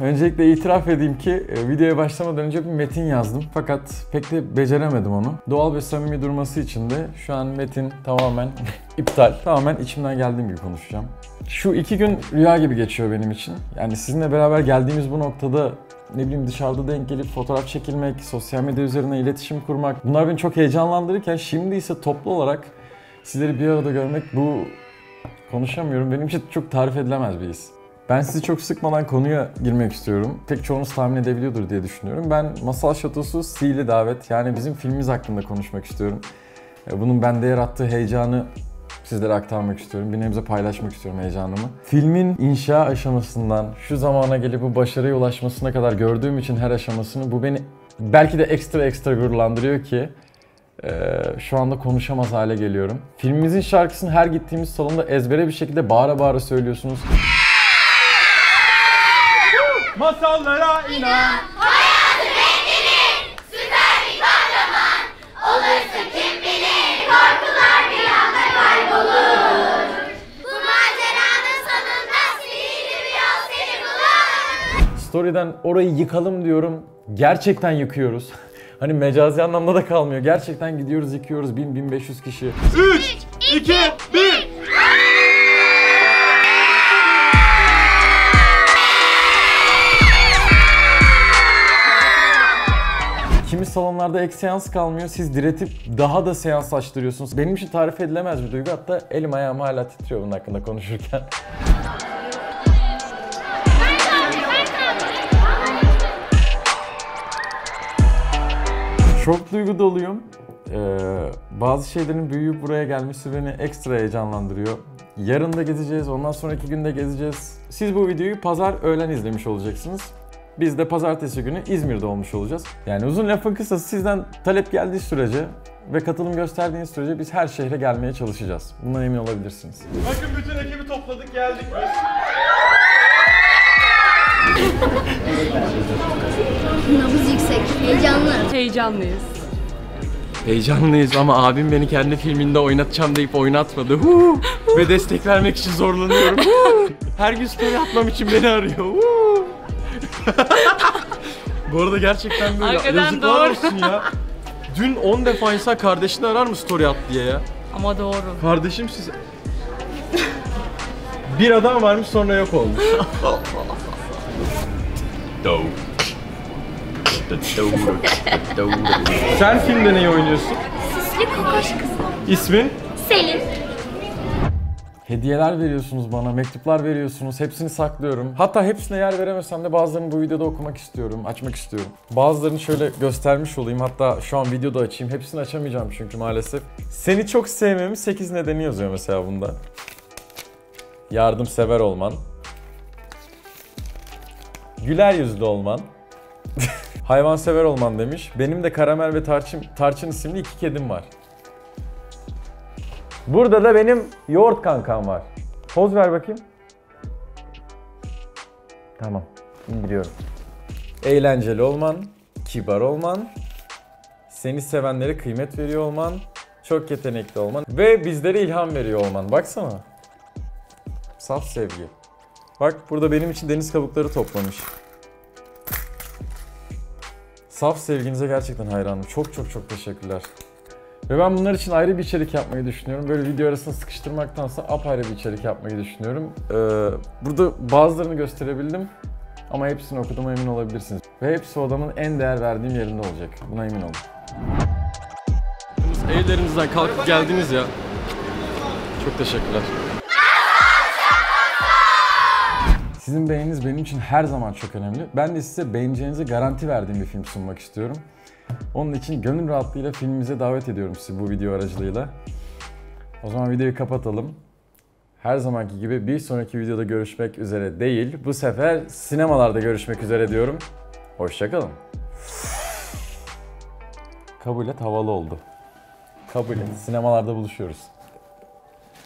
Öncelikle itiraf edeyim ki e, videoya başlamadan önce bir metin yazdım. Fakat pek de beceremedim onu. Doğal ve samimi durması için de şu an metin tamamen iptal. Tamamen içimden geldiğim gibi konuşacağım. Şu iki gün rüya gibi geçiyor benim için. Yani sizinle beraber geldiğimiz bu noktada ne bileyim dışarıda denk gelip fotoğraf çekilmek, sosyal medya üzerine iletişim kurmak bunlar beni çok heyecanlandırırken şimdi ise toplu olarak sizleri bir arada görmek bu konuşamıyorum. Benim için çok tarif edilemez bir his. Ben sizi çok sıkmadan konuya girmek istiyorum. Pek çoğunuz tahmin edebiliyordur diye düşünüyorum. Ben Masal Şatosu Sihirli Davet yani bizim filmimiz hakkında konuşmak istiyorum. E, Bunun bende yarattığı heyecanı sizlere aktarmak istiyorum. Bir nebze paylaşmak istiyorum heyecanımı. Filmin inşa aşamasından şu zamana gelip bu başarıya ulaşmasına kadar gördüğüm için her aşamasını bu beni belki de ekstra ekstra gururlandırıyor ki e, şu anda konuşamaz hale geliyorum. Filmimizin şarkısını her gittiğimiz salonda ezbere bir şekilde bağıra bağıra söylüyorsunuz. Masallara inan. Bu maceranın sonunda sihirli bir yol seni bulur. Story'den orayı yıkalım diyorum. Gerçekten yıkıyoruz. Hani mecazi anlamda da kalmıyor. Gerçekten gidiyoruz yıkıyoruz 1000-1500 kişi. 3, 2, 1. Salonlarda ek seans kalmıyor. Siz diretip daha da seans açtırıyorsunuz. Benim için tarif edilemez bir duygu. Hatta elim ayağım hala titriyor bunun hakkında konuşurken. Çok duygu doluyum. Ee, bazı şeylerin büyüyüp buraya gelmesi beni ekstra heyecanlandırıyor. Yarın da gezeceğiz, ondan sonraki günde gezeceğiz. Siz bu videoyu pazar öğlen izlemiş olacaksınız. Biz de pazartesi günü İzmir'de olmuş olacağız. Yani uzun lafın kısası sizden talep geldiği sürece ve katılım gösterdiğiniz sürece biz her şehre gelmeye çalışacağız. Bundan emin olabilirsiniz. Bakın bütün ekibi topladık geldik biz. Nabız yüksek, heyecanlı. Heyecanlıyız. Heyecanlıyız ama abim beni kendi filminde oynatacağım deyip oynatmadı. Huu! Ve destek vermek için zorlanıyorum. Huu! Her gün story atmam için beni arıyor. Huu! Bu arada gerçekten böyle Arkadan yazıklar doğru. olsun ya. Dün 10 defa insan kardeşini arar mı story at diye ya? Ama doğru. Kardeşim siz... Bir adam varmış sonra yok olmuş. Sen filmde neyi oynuyorsun? Sisli kokoş kız. İsmin? Selim. Hediyeler veriyorsunuz bana, mektuplar veriyorsunuz. Hepsini saklıyorum. Hatta hepsine yer veremesem de bazılarını bu videoda okumak istiyorum, açmak istiyorum. Bazılarını şöyle göstermiş olayım. Hatta şu an videoda açayım. Hepsini açamayacağım çünkü maalesef. Seni çok sevmemin 8 nedeni yazıyor mesela bunda. Yardımsever olman. Güler yüzlü olman. Hayvansever olman demiş. Benim de Karamel ve Tarçın, Tarçın isimli iki kedim var. Burada da benim yoğurt kankam var. Poz ver bakayım. Tamam. indiriyorum. Eğlenceli olman, kibar olman, seni sevenlere kıymet veriyor olman, çok yetenekli olman ve bizlere ilham veriyor olman. Baksana. Saf sevgi. Bak burada benim için deniz kabukları toplamış. Saf sevginize gerçekten hayranım. Çok çok çok teşekkürler. Ve ben bunlar için ayrı bir içerik yapmayı düşünüyorum. Böyle video arasında sıkıştırmaktansa apayrı bir içerik yapmayı düşünüyorum. Ee, burada bazılarını gösterebildim ama hepsini okuduğuma emin olabilirsiniz. Ve hepsi o adamın en değer verdiğim yerinde olacak. Buna emin olun. Evlerinizden kalkıp geldiniz ya. Çok teşekkürler. Sizin beğeniniz benim için her zaman çok önemli. Ben de size beğeneceğinize garanti verdiğim bir film sunmak istiyorum. Onun için gönül rahatlığıyla filmimize davet ediyorum sizi bu video aracılığıyla. O zaman videoyu kapatalım. Her zamanki gibi bir sonraki videoda görüşmek üzere değil, bu sefer sinemalarda görüşmek üzere diyorum. Hoşçakalın. Kabul et havalı oldu. Kabul et. Sinemalarda buluşuyoruz.